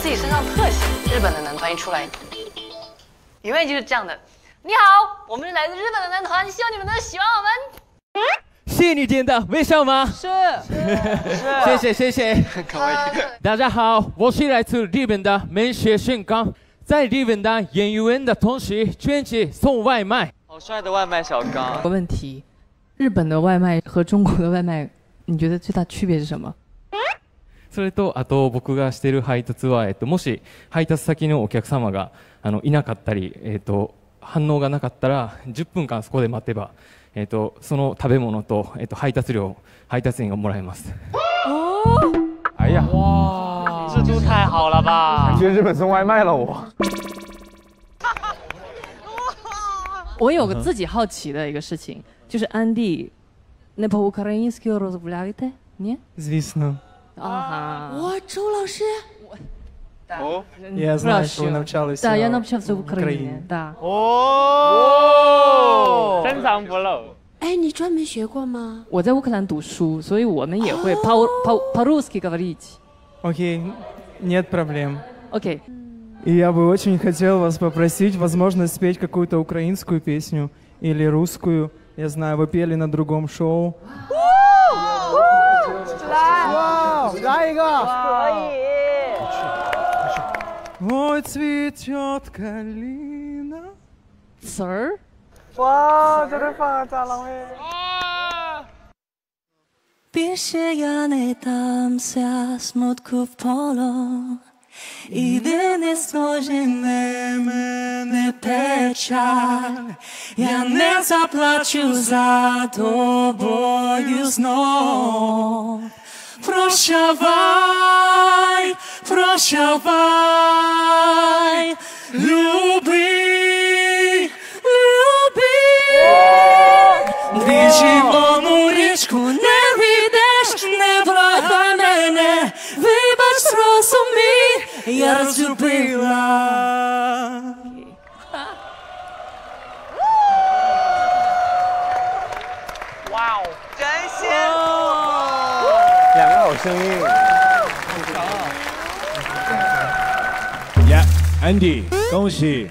自己身上特写。日本的男团一出来，永远就是这样的。你好，我们是来自日本的男团，希望你们能喜欢我们。谢谢你点的微笑吗？是，谢谢谢谢。大家好，我是来自日本的门学训刚，在日本的演员的同时，专辑送外卖。好帅的外卖小刚。有个问题，日本的外卖和中国的外卖，你觉得最大区别是什么？それとあと僕がしている配達はえっともし配達先のお客様があのいなかったりえっと反応がなかったら10分間そこで待てばえっとその食べ物とえっと配達料配達員がもらえます。哦，哎呀，哇，制度太好了吧！去日本送外卖了我。我有个自己好奇的一个事情，就是安迪，那 по украински розмовляєте? Ні? Звісно. Ага. 哇，周老师，哦， Я знаю, що ви навчалися Да, я в навчався в Україні. Україні. Да. 哦，深藏不露。哎，你专门学过吗？我在乌克兰读书，所以我们也会 по по по-русски говорить. Окей, нет проблем. Окей. И я бы очень хотел вас попросить, возможно, спеть какую-то украинскую песню или русскую. Я знаю, вы пели на другом шоу. Ой, цветет калина. Sir? 와, 저래파 잘랑해. Більше я не тамся, смутку в поло, і де не зможе мене печаль, я не заплачу за тобою знов. Прощавай. 我小白，刘斌，刘斌，毕竟我努力，你却看不见，你不爱我，你把心交给我，我就会明白。哇，真心，两个好声音。Andy，恭喜